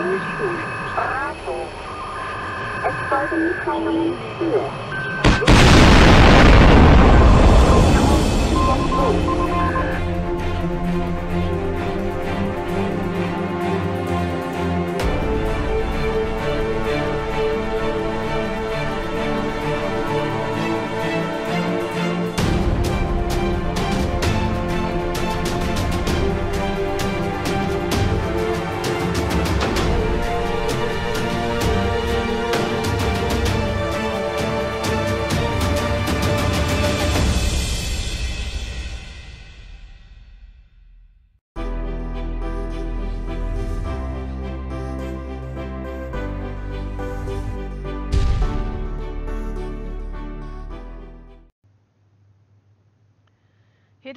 Bravo. Escorting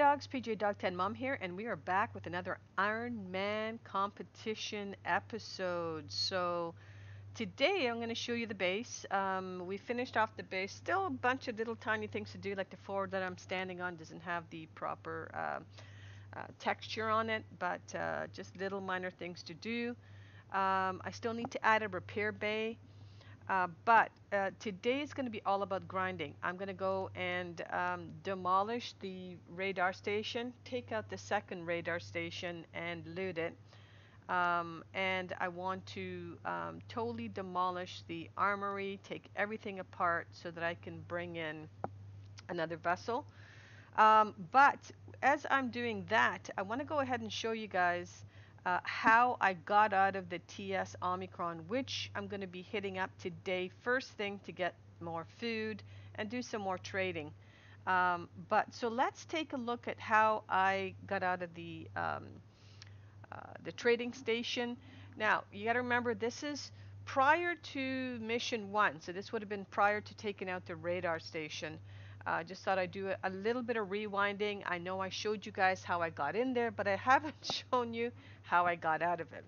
dogs, PJ Dog 10 Mom here, and we are back with another Ironman competition episode. So, today I'm going to show you the base. Um, we finished off the base. Still a bunch of little tiny things to do, like the floor that I'm standing on doesn't have the proper uh, uh, texture on it, but uh, just little minor things to do. Um, I still need to add a repair bay. Uh, but uh, today is going to be all about grinding. I'm going to go and um, demolish the radar station, take out the second radar station and loot it. Um, and I want to um, totally demolish the armory, take everything apart so that I can bring in another vessel. Um, but as I'm doing that, I want to go ahead and show you guys uh, how I got out of the TS Omicron, which I'm going to be hitting up today first thing to get more food and do some more trading. Um, but so let's take a look at how I got out of the um, uh, the trading station. Now you got to remember this is prior to mission one, so this would have been prior to taking out the radar station. I uh, just thought I'd do a, a, little bit of rewinding. I know I showed you guys how I got in there, but I haven't shown you how I got out of it.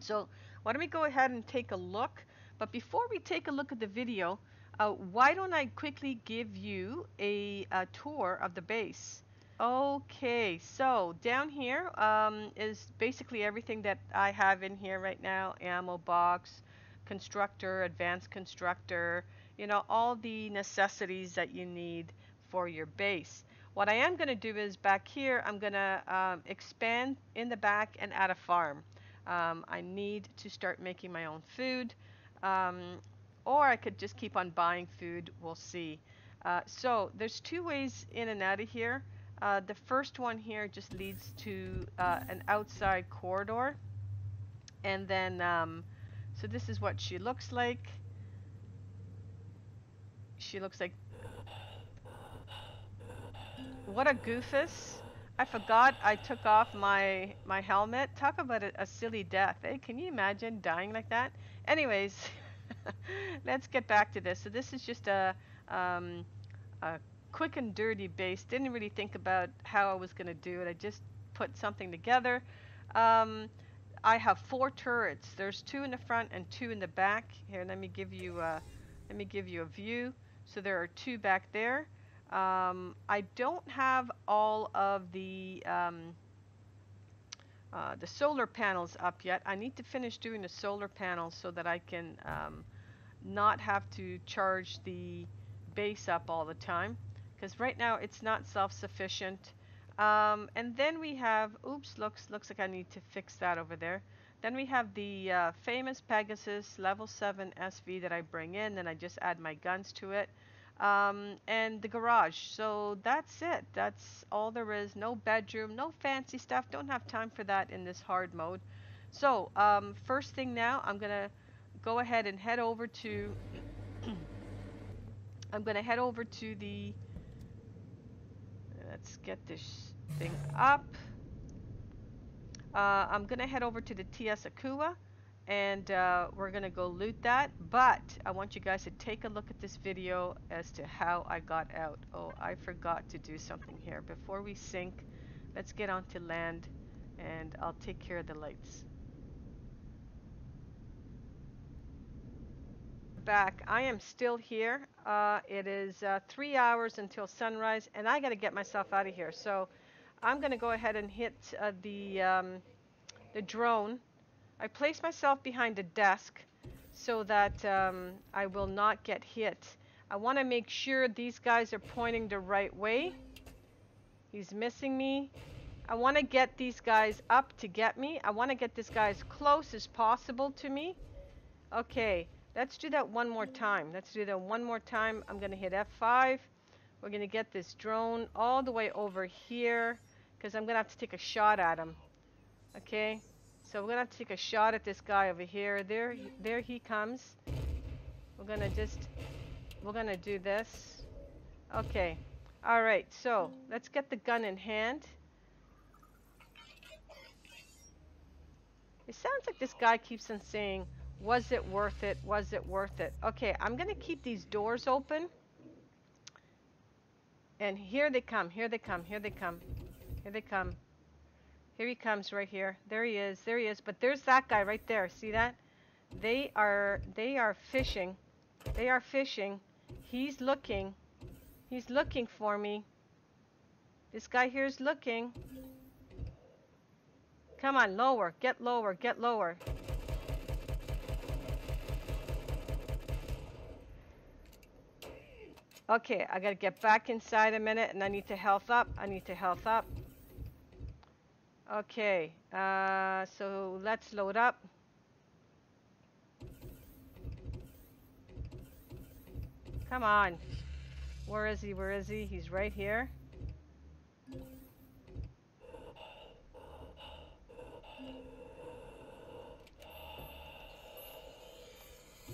So why don't we go ahead and take a look. But before we take a look at the video, uh, why don't I quickly give you a, a, tour of the base. Okay, so down here um, is basically everything that I have in here right now. Ammo box, constructor, advanced constructor, you know, all the necessities that you need for your base. What I am going to do is back here, I'm going to um, expand in the back and add a farm. Um, I need to start making my own food, um, or I could just keep on buying food. We'll see. Uh, so there's two ways in and out of here. Uh, the first one here just leads to uh, an outside corridor. And then, um, so this is what she looks like she looks like... What a goofus. I forgot I took off my my helmet. Talk about a, a silly death. Eh? Can you imagine dying like that? Anyways, let's get back to this. So this is just a, um, a quick and dirty base. Didn't really think about how I was going to do it. I just put something together. Um, I have four turrets. There's two in the front and two in the back. Here, let me give you a, let me give you a view. So there are two back there. Um, I don't have all of the um, uh, the solar panels up yet. I need to finish doing the solar panels so that I can um, not have to charge the base up all the time because right now it's not self-sufficient. Um, and then we have, oops, looks looks like I need to fix that over there. Then we have the uh, famous Pegasus level 7 SV that I bring in, and I just add my guns to it. Um, and the garage. So that's it. That's all there is. No bedroom, no fancy stuff. Don't have time for that in this hard mode. So um, first thing now, I'm going to go ahead and head over to... I'm going to head over to the... Let's get this thing up. Uh, I'm going to head over to the TS Akua and uh, we're going to go loot that. But I want you guys to take a look at this video as to how I got out. Oh, I forgot to do something here. Before we sink, let's get onto land and I'll take care of the lights. Back. I am still here. Uh, it is uh, three hours until sunrise and I got to get myself out of here. So I'm going to go ahead and hit uh, the um, the drone I place myself behind a desk so that um, I will not get hit. I want to make sure these guys are pointing the right way. He's missing me. I want to get these guys up to get me. I want to get this guy as close as possible to me. Okay, let's do that one more time. Let's do that one more time. I'm going to hit F5. We're going to get this drone all the way over here because I'm going to have to take a shot at him. Okay, so we're going to have to take a shot at this guy over here. There, there he comes. We're going to just, we're going to do this. Okay, all right, so let's get the gun in hand. It sounds like this guy keeps on saying, was it worth it? Was it worth it? Okay, I'm going to keep these doors open. And here they come, here they come, here they come, here they come. Here he comes right here. There he is, there he is. But there's that guy right there. See that? They are, they are fishing. They are fishing. He's looking. He's looking for me. This guy here is looking. Come on, lower. Get lower. Get lower. Okay, I gotta get back inside a minute and I need to health up. I need to health up. Okay, uh, so let's load up. Come on. Where is he? Where is he? He's right here.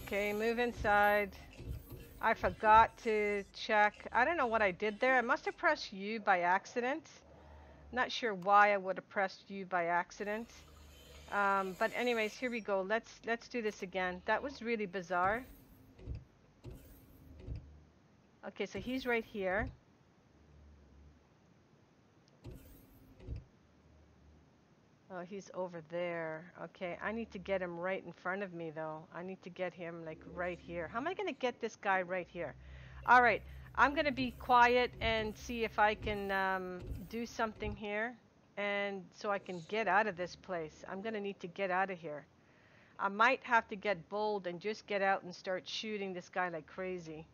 Okay, move inside. I forgot to check. I don't know what I did there. I must have pressed U by accident. Not sure why I would have pressed U by accident. Um, but anyways, here we go. Let's let's do this again. That was really bizarre. Okay, so he's right here. Oh, he's over there. Okay, I need to get him right in front of me, though. I need to get him, like, right here. How am I going to get this guy right here? All right, I'm going to be quiet and see if I can um, do something here. And so I can get out of this place. I'm going to need to get out of here. I might have to get bold and just get out and start shooting this guy like crazy.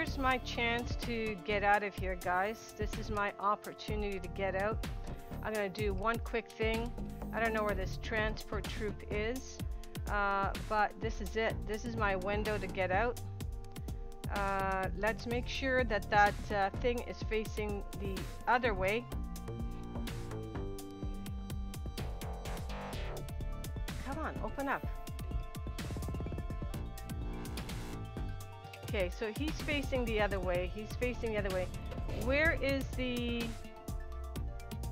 Here's my chance to get out of here, guys. This is my opportunity to get out. I'm to do one quick thing. I don't know where this transport troop is, uh, but this is it. This is my window to get out. Uh, let's make sure that that uh, thing is facing the other way. Come on, open up. Okay, so he's facing the other way. He's facing the other way. Where is the...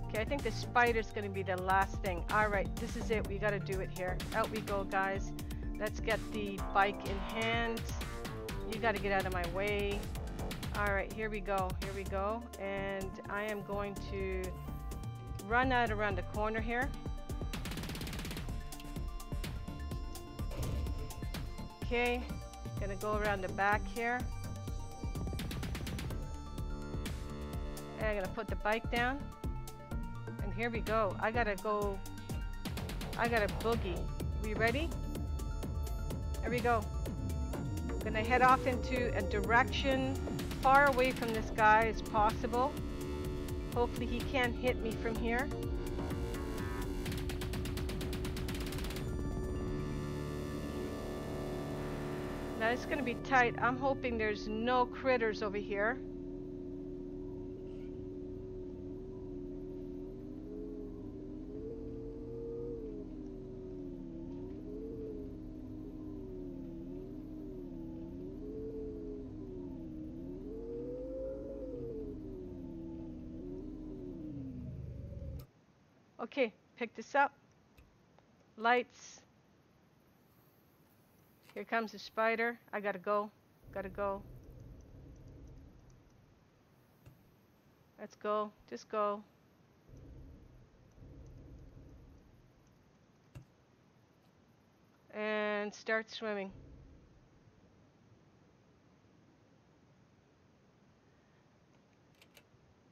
Okay, I think the spider's going to be the last thing. Alright, this is it. We got to do it here. Out we go, guys. Let's get the bike in hand. You got to get out of my way. Alright, here we go. Here we go. And I am going to run out around the corner here. Okay, Gonna go around the back here. And I'm gonna put the bike down. And here we go. I gotta go. I gotta boogie. We ready? There we go. Gonna head off into a direction far away from this guy as possible. Hopefully he can't hit me from here. Now it's gonna be tight. I'm hoping there's no critters over here. Okay, pick this up. Lights. Here comes the spider. I gotta go. Gotta go. Let's go. Just go. And start swimming.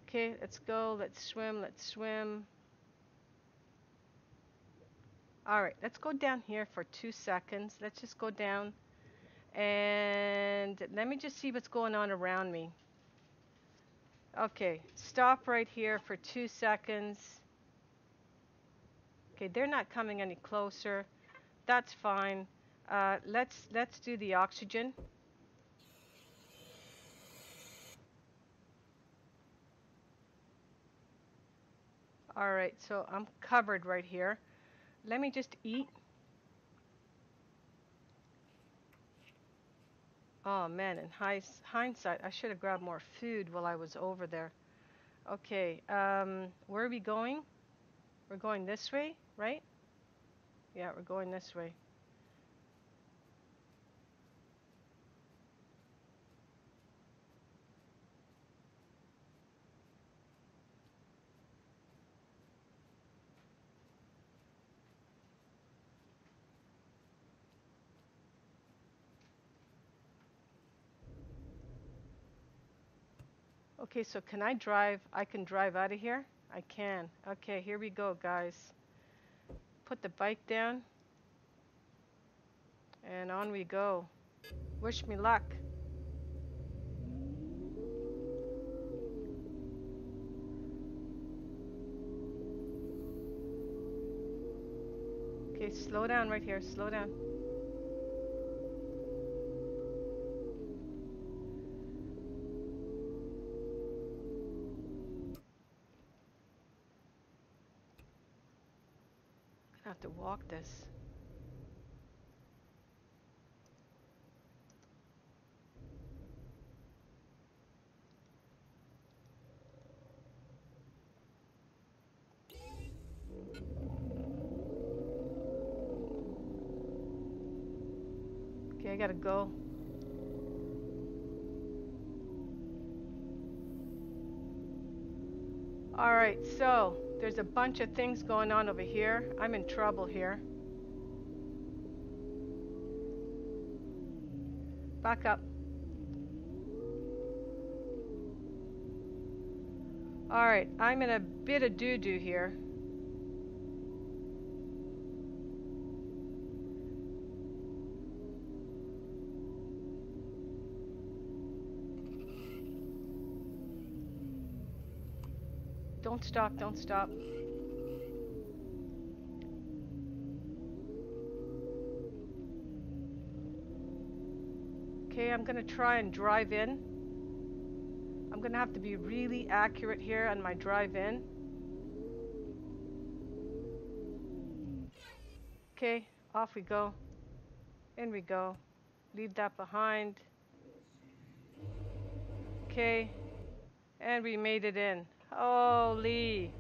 Okay, let's go. Let's swim. Let's swim. All right, let's go down here for two seconds. Let's just go down and let me just see what's going on around me. Okay, stop right here for two seconds. Okay, they're not coming any closer. That's fine. Uh, let's let's do the oxygen. All right, so I'm covered right here. Let me just eat. Oh man, in hindsight, I should have grabbed more food while I was over there. Okay, um, where are we going? We're going this way, right? Yeah, we're going this way. Okay, so can I drive? I can drive out of here? I can. Okay, here we go, guys. Put the bike down. And on we go. Wish me luck. Okay, slow down right here. Slow down. Have to walk this. Okay, I gotta go. All right, so there's a bunch of things going on over here. I'm in trouble here. Back up. Alright, I'm in a bit of doo-doo here. Don't stop, don't stop. Okay, I'm gonna try and drive in. I'm gonna have to be really accurate here on my drive in. Okay, off we go. In we go. Leave that behind. Okay, and we made it in. Holy.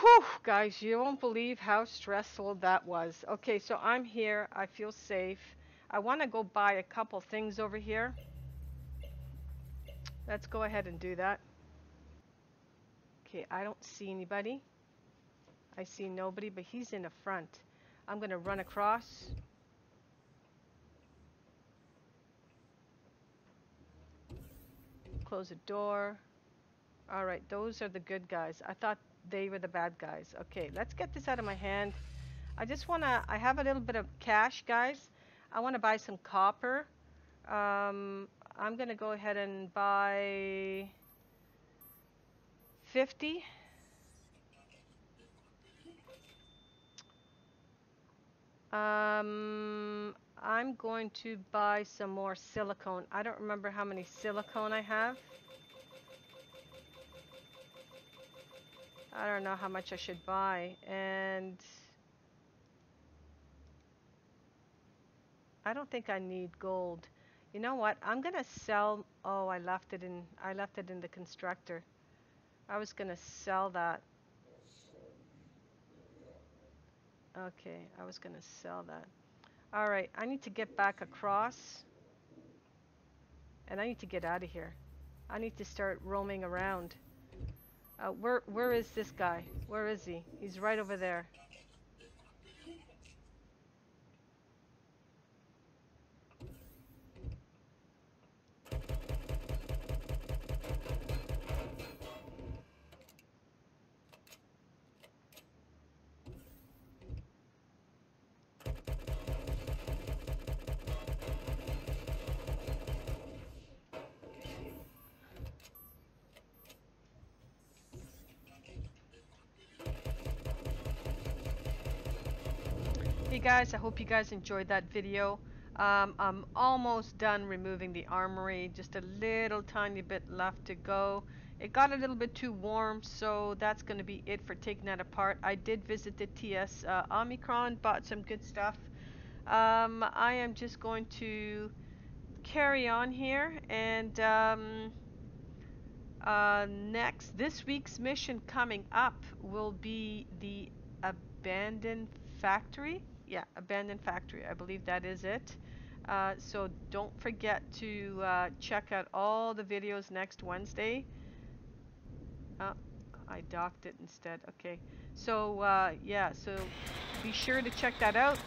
Whew, guys, you won't believe how stressful that was. Okay, so I'm here. I feel safe. I want to go buy a couple things over here. Let's go ahead and do that. Okay, I don't see anybody. I see nobody, but he's in the front. I'm going to run across. Close the door. All right, those are the good guys. I thought they were the bad guys. Okay, let's get this out of my hand. I just want to, I have a little bit of cash, guys. I want to buy some copper. Um, I'm going to go ahead and buy 50. Um, I'm going to buy some more silicone. I don't remember how many silicone I have. I don't know how much I should buy. And I don't think I need gold. You know what? I'm gonna sell. Oh, I left it in. I left it in the constructor. I was gonna sell that. Okay, I was gonna sell that. All right, I need to get back across. And I need to get out of here. I need to start roaming around. Uh, where where is this guy? Where is he? He's right over there. Guys, I hope you guys enjoyed that video. Um, I'm almost done removing the armory, just a little tiny bit left to go. It got a little bit too warm, so that's going to be it for taking that apart. I did visit the TS uh, Omicron, bought some good stuff. Um, I am just going to carry on here and um, uh, next, this week's mission coming up will be the abandoned factory yeah, abandoned factory. I believe that is it. Uh, so don't forget to uh, check out all the videos next Wednesday. Oh, I docked it instead. Okay. So uh, yeah, so be sure to check that out.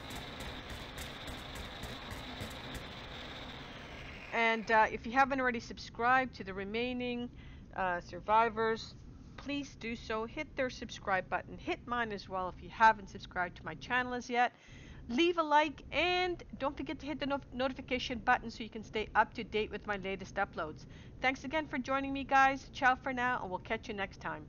And uh, if you haven't already subscribed to the remaining uh, survivors, please do so. Hit their subscribe button. Hit mine as well if you haven't subscribed to my channel as yet. Leave a like and don't forget to hit the no notification button so you can stay up to date with my latest uploads. Thanks again for joining me guys. Ciao for now and we'll catch you next time.